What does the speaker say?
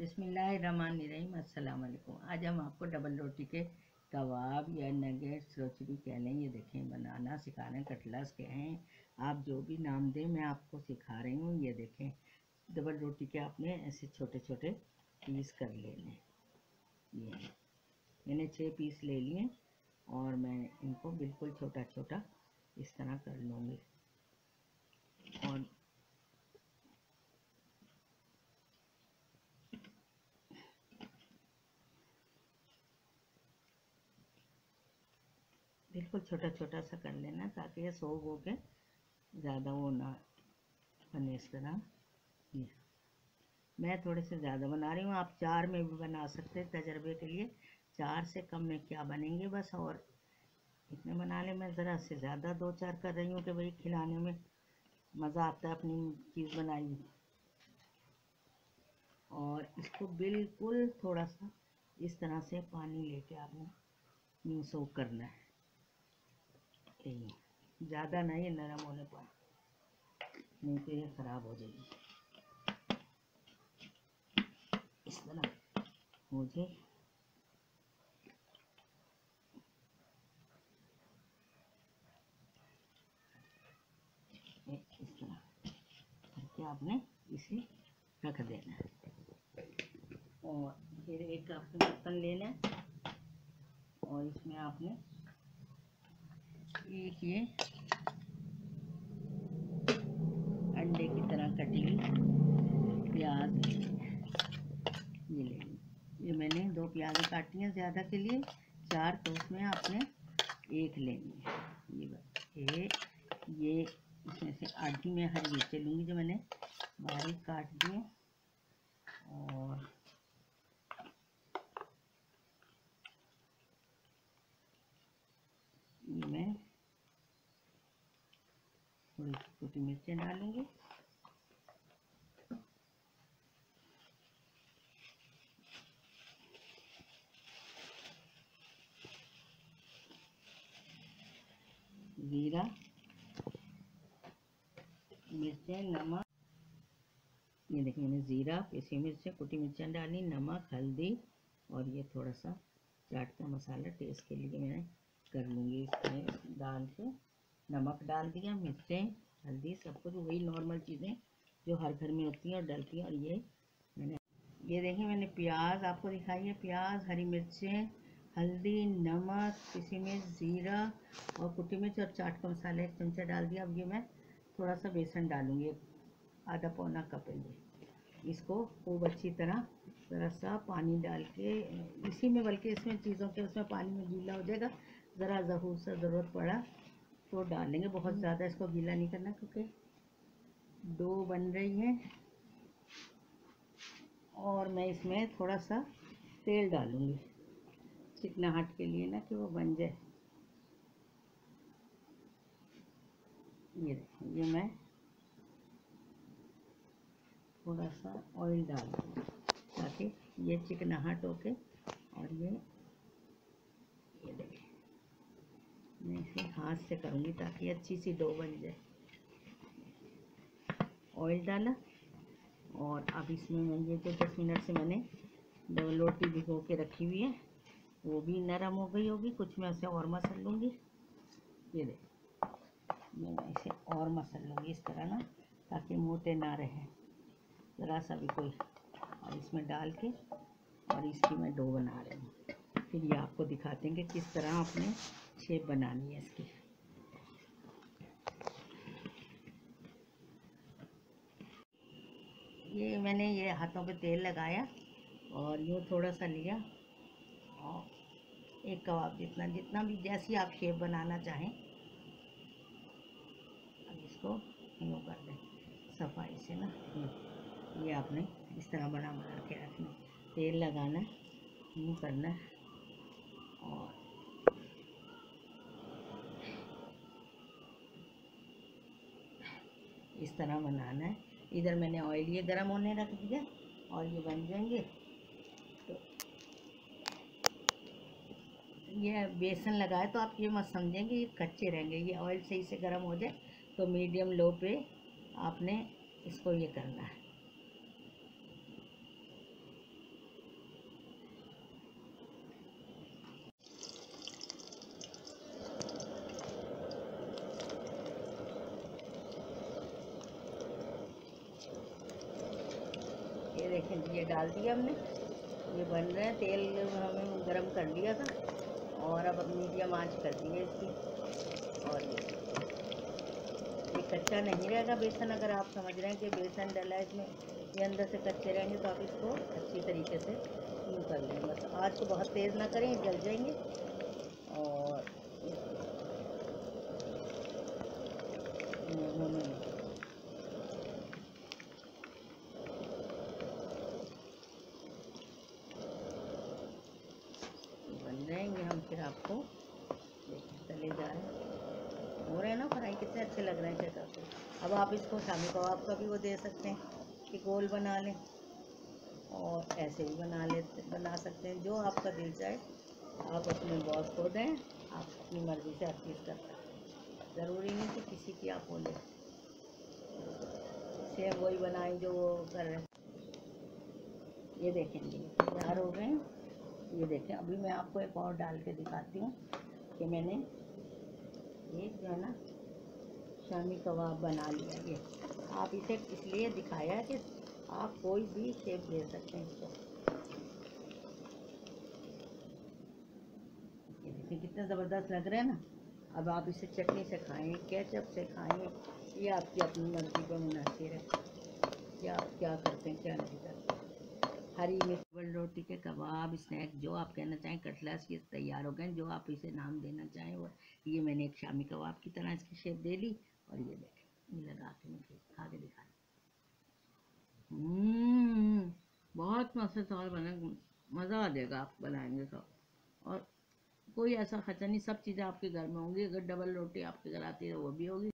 अस्सलाम वालेकुम आज हम आपको डबल रोटी के कबाब या नगेट्स भी कह लें, ये देखें, बनाना सिखा रहे हैं कटलास के हैं आप जो भी नाम दें, मैं आपको सिखा रही हूँ। ये देखें, डबल रोटी के आपने ऐसे छोटे छोटे पीस कर लेने। ये, मैंने छः पीस ले लिए और मैं इनको बिल्कुल छोटा छोटा इस तरह कर लूँगी। और बिल्कुल छोटा छोटा सा कर लेना ताकि ये सोग हो के ज़्यादा वो ना बने इस तरह। ये। मैं थोड़े से ज़्यादा बना रही हूँ। आप चार में भी बना सकते हैं तजर्बे के लिए। चार से कम में क्या बनेंगे बस और इतने बना ले मैं ज़रा से ज़्यादा दो चार कर रही हूँ कि भाई खिलाने में मज़ा आता है अपनी चीज़ बनाई। और इसको बिल्कुल थोड़ा सा इस तरह से पानी लेके आपने सोख करना है। ज़्यादा नहीं, नरम होने पर। नहीं तो ये ख़राब हो जाएगी। इस तरह मुझे इस तरह करके आपने इसे रख देना और फिर एक आपने बर्तन लेना है और इसमें आपने ये अंडे की तरह कटी हुई प्याज। ये ले ये मैंने दो प्याज काटी हैं ज़्यादा के लिए, चार तो उसमें आपने एक लेनी है ये ये ये, इसमें से आधी में हरी मिर्चें लूँगी जो मैंने बारीक काट दिए और ये मैं थोड़ी सी छोटी मिर्चें डालूँगी। जीरा, मिर्चें, नमक। ये देखिए मैंने ज़ीरा पीसी मिर्चें, कुटी मिर्चें डाली, नमक, हल्दी और ये थोड़ा सा चाट का मसाला टेस्ट के लिए मैं कर लूँगी इसमें डाल के नमक डाल दिया, मिर्चें हल्दी सब कुछ, वही नॉर्मल चीज़ें जो हर घर में होती हैं और डलती हैं। और ये मैंने, ये देखिए मैंने प्याज आपको दिखाई है, प्याज, हरी मिर्चें, हल्दी, नमक, किसी में ज़ीरा और कुटी मिर्च और चाट का मसाला एक चमचा डाल दिया। अब ये मैं थोड़ा सा बेसन डालूँगी आधा पौना कप है ये। इसको खूब अच्छी तरह ज़रा सा पानी डाल के, इसी में, बल्कि इसमें चीज़ों के, उसमें पानी में गीला हो जाएगा, ज़रा ज़रूर सा ज़रूरत पड़ा। तो डालेंगे बहुत ज़्यादा इसको गीला नहीं करना क्योंकि डो बन रही है। और मैं इसमें थोड़ा सा तेल डालूँगी चिकनाहट के लिए ना कि वो बन जाए। ये ये मैं थोड़ा सा ऑयल डाल ताकि ये चिकनाहट होके और ये देखें मैं हाथ से करूँगी ताकि अच्छी सी डो बन जाए। ऑयल डाला और अब इसमें मैं ये जो दस मिनट से मैंने डबल रोटी भिगो के रखी हुई है, वो भी नरम हो गई होगी। कुछ मैं उसे और मसल लूँगी। ये दे मैं इसे और मसल लूँगी इस तरह ना, ताकि मोटे ना रहे। ज़रा सा भी कोई, और इसमें डाल के, और इसकी मैं डो बना रही हूँ। फिर ये आपको दिखाते हैं कि किस तरह आपने शेप बनानी है इसकी। ये मैंने ये हाथों पे तेल लगाया और यूँ थोड़ा सा लिया। और एक कबाब जितना जितना भी जैसी आप शेप बनाना चाहें, अब इसको यूँ कर दें सफ़ाई से ना। ये आपने इस तरह बना बना के रखना तेल लगाना यूँ करना और इस तरह बनाना है। इधर मैंने ऑयल ये गर्म होने रख दिया और ये बन जाएँगे। तो ये बेसन लगाए तो आप ये मत समझेंगे ये कच्चे रहेंगे। ये ऑयल सही से गर्म हो जाए तो मीडियम लो पे आपने इसको ये करना है। देखें ये डाल दिया हमने ये बन रहे हैं तेल हमें गरम कर लिया था और अब मीडियम आँच कर दी है इसकी और ये कच्चा नहीं रहेगा बेसन अगर आप समझ रहे हैं कि बेसन डला है इसमें ये अंदर से कच्चे रहेंगे तो आप इसको अच्छी तरीके से यूँ कर लें बस आज को बहुत तेज़ ना करें जल जाएँगे और बन जाएँगे हम फिर आपको चले जा रहे हैं हो रहे हैं ना फ्राई कितने अच्छे लग रहे हैं करके अब आप इसको शामी कबाब का भी वो दे सकते हैं कि गोल बना लें और ऐसे भी बना लेते बना सकते हैं। जो आपका दिल चाहे, आप अपने बॉस को दें, आप अपनी मर्ज़ी से चीज़ कर। सकते हैं ज़रूरी नहीं कि किसी की आप बोलें। सेम वही बनाएँ जो वो कर रहे हैं। ये देखेंगे तैयार हो गए ये देखें, अभी मैं आपको एक और डाल के दिखाती हूँ कि मैंने एक जो है ना शामी कबाब बना लिया ये। आप इसे इसलिए दिखाया कि आप कोई भी शेप दे सकते हैं इसको। देखिए कितना ज़बरदस्त लग रहा है ना। अब आप इसे चटनी से खाएँ, केचप से खाएँ, ये आपकी अपनी मर्ज़ी पर मुनासिर है। कि आप क्या करते हैं, क्या नहीं करते हरी मिर्च रोटी के कबाब, स्नैक, जो आप कहना चाहें कटलास ये तैयार हो गए जो आप इसे नाम देना चाहें। वो ये मैंने एक शामी कबाब की तरह इसकी शेप दे ली और ये देखें, ये लगा के मुझे खा के बहुत बहुत मज़ेदार बना मज़ा आ जाएगा, आप बनाएँगे तो और कोई ऐसा खर्चा नहीं, सब चीज़ें आपके घर में होंगी, अगर डबल रोटी आपके घर आती है, वो भी होगी।